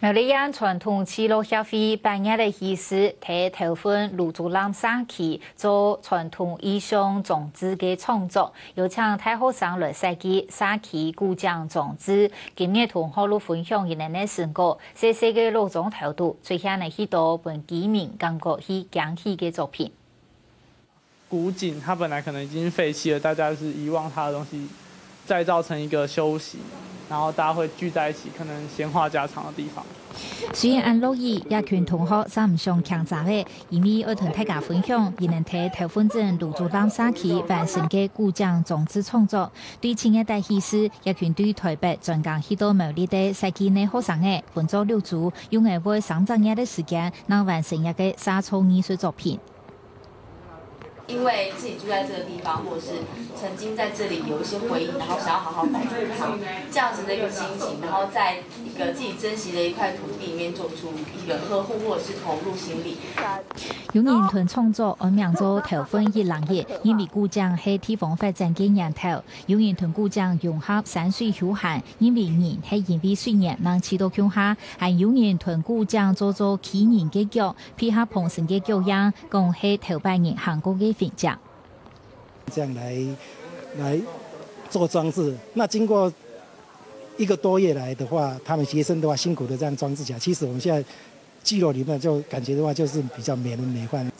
苗栗县传统七乐协会办年的仪式，替头份卢竹南社区做传统衣裳种子的创作，有请太后上来设计社区古匠种子。今日同好路分享一年的成果，细细的六种头度，最下呢许多本居民感觉是讲起的作品。古井它本来可能已经废弃了，大家是遗忘它的东西，再造成一个休息。然后大家会聚在一起，可能闲话家常的地方。虽然按乐意，也群同学三唔上强杂的，以免要同大家分享，伊能睇头分镇入住南沙区完成嘅古匠种子创作。对前一代戏师，也群对台北专讲许多美丽的设计内学生嘅分作六组，用嚟为上正日的时间，能完成一个沙草艺术作品。因为自己住在这个地方，或者是曾经在这里有一些回忆，然后想要好好保存它，这样子的一个心情，然后在一个自己珍惜的一块土地里面做出一个呵护或者是投入心力。有人团创作而名做头分一行业，因为故将系地方发展嘅源头。有人团故将融合山水休闲，因为人系因为水年能起到乡下，还有人团故将做做企人嘅脚，配合蓬生嘅教养，共系头百年韩国嘅。评价这样来来做装置，那经过一个多月来的话，他们学生的话辛苦的这样装置起来，其实我们现在聚落里面就感觉的话，就是比较美轮美奂。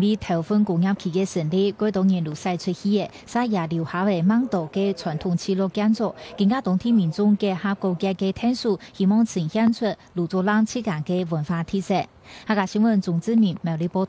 为头份工业企业成立，过多年路晒出去的，留下的蛮多嘅传统记录建筑，更加当地民众嘅合国家嘅天数，希望呈现出卢竹南七间嘅文化特色。下个新闻苗栗报道。